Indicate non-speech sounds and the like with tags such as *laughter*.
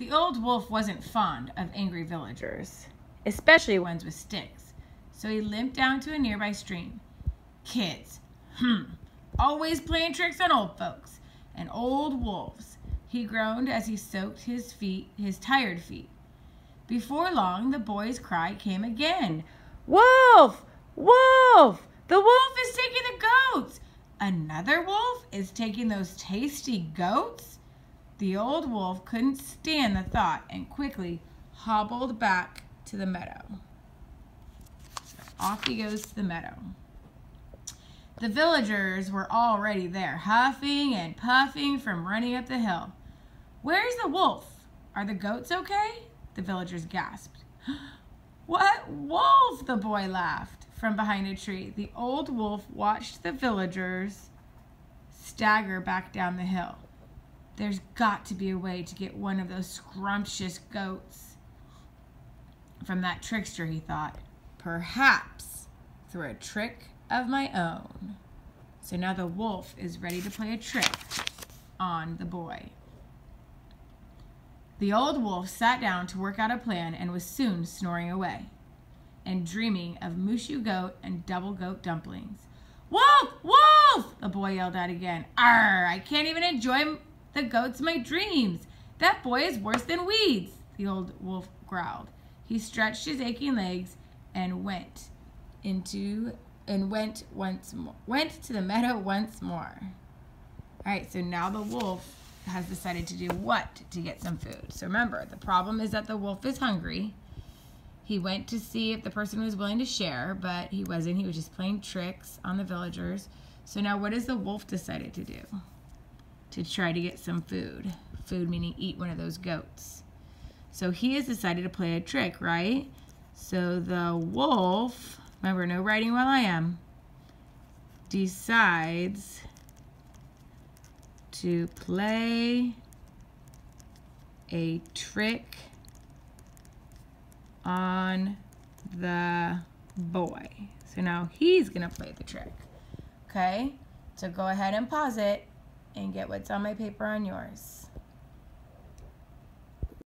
The old wolf wasn't fond of angry villagers, especially ones with sticks, so he limped down to a nearby stream. Kids, hmm, always playing tricks on old folks and old wolves, he groaned as he soaked his feet, his tired feet. Before long, the boy's cry came again. Wolf! Wolf! The wolf is taking the goats! Another wolf is taking those tasty goats? The old wolf couldn't stand the thought and quickly hobbled back to the meadow. Off he goes to the meadow. The villagers were already there, huffing and puffing from running up the hill. Where's the wolf? Are the goats okay? The villagers gasped. *gasps* What wolf? The boy laughed from behind a tree. The old wolf watched the villagers stagger back down the hill. There's got to be a way to get one of those scrumptious goats from that trickster, he thought. Perhaps through a trick of my own. So now the wolf is ready to play a trick on the boy. The old wolf sat down to work out a plan and was soon snoring away and dreaming of Mooshu goat and double goat dumplings. Wolf! Wolf! The boy yelled out again. Arr! I can't even enjoy the goats my dreams. That boy is worse than weeds, the old wolf growled. He stretched his aching legs and went into and went once more went to the meadow once more. All right, so now the wolf has decided to do what to get some food. So remember, the problem is that the wolf is hungry. He went to see if the person was willing to share, but he wasn't. He was just playing tricks on the villagers. So now what has the wolf decided to do? To try to get some food. Food meaning eat one of those goats. So he has decided to play a trick, right? So the wolf, remember no writing while I am, decides to play a trick on the boy. So now he's going to play the trick. Okay? So go ahead and pause it and get what's on my paper on yours.